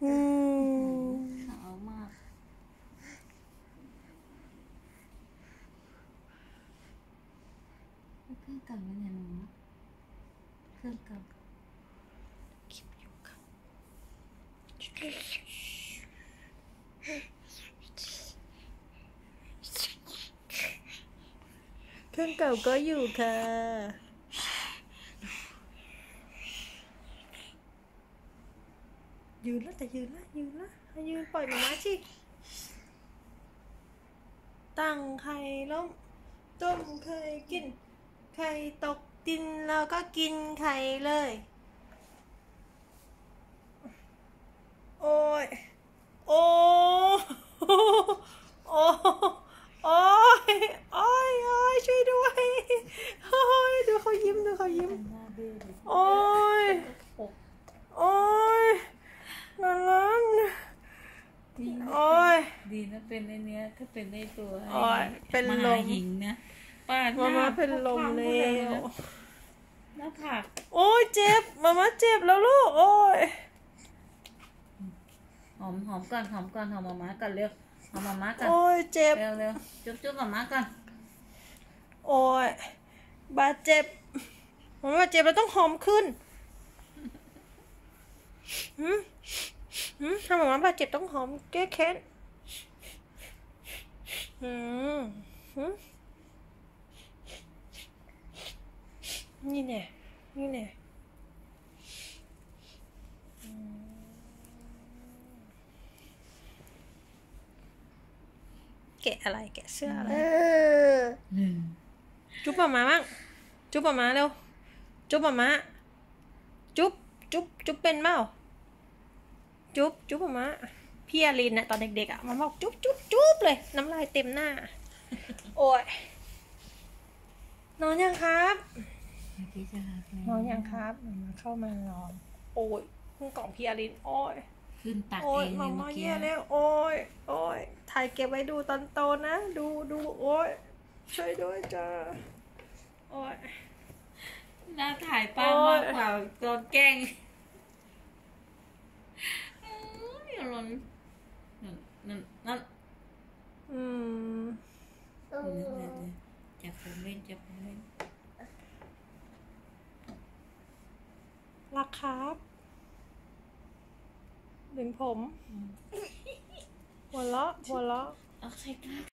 ขาวมาก เครื่องเก่าไม่เนี่ยหนูเครื่องเก่าคลิปอยู่ค่ะเครื่องเก่าก็อยู่ค่ะ ยืนแล้วแต่ยืนละยืนละให้ยืนปล่อยหมาสิตั้งไข่ล้มต้มไข่กิน ไข่ตกดินเราก็กินไข่เลย โอ้ย โอ้โอ้โอ้ยโอ้ยโอ้ยช่วยด้วยโอ้ยดูเขายิ้มดูเขายิ้ม หน้าเบ้เลย โอ้ย ปก โอ้ยนั่นนั่น ดีนะ โอ้ ยดีนะเป็นในเนี้ย ถ้าเป็นในตัวโอ้ยเป็นลมมหาหิงนะป้าหมาน้ม่าเป็นลมพังหแล้ดยวนะหน้าผากโอ้ยเจ็บมาม่าเจ็บแล้วลูกโอ้ยหอมหอมก่อนหอมก่อนหอมมาม่าก่อนเร็วหอมมาม่าก่อนโอ้ยเจ็บเร็วเร็วจุ๊บจุ๊บมาม่าก่อนโอ้ยบาดเจ็บมันบาดเจ็บแล้วต้องหอมขึ้นหืมหืมถ้าหมาบาดเจ็บต้องหอมแก้แค้น หืมหืมนี่แน่นี่แน่อืมแกะอะไรแกะเสื้ออะไรหนึ่งจุ๊บหมามาบ้างจุ๊บหมามาเร็ว จุ๊บหมามาจุ๊บจุ๊บจุ๊บเป็นเปล่าจุ๊บจุ๊บหมามา พี่อารินน่ะตอนเด็กๆอะมาบอกจุ๊บจุ๊บจุ๊บเลย น้ำลายเต็มหน้า โอ้ยนอนยังครับเมื่อกี้จะหลับแล้วนอนยังครับหมามาเข้ามานอนโอ้ยขึ้นกล่องพี่อารินโอ้ยขึ้นตักโอ้เอยงเลมายเมื่ม่าอกี้แย่แล้วโอ้ยโอ้ยถ่ายเก็บไว้ดูตอนโตนะ ดูดูโอ้ยช่วยด้วยจ้าโอ้ยหน้าถ่ายป้าโอ้มายกกว่าโดนแกล้งเอ้ยอย่าหล่น นั่นนั่นนั่นอืมจับผมเล่นจับผมเล่นรักครับดึงผม หัวเราะหัวเราะเอาใส่กล้า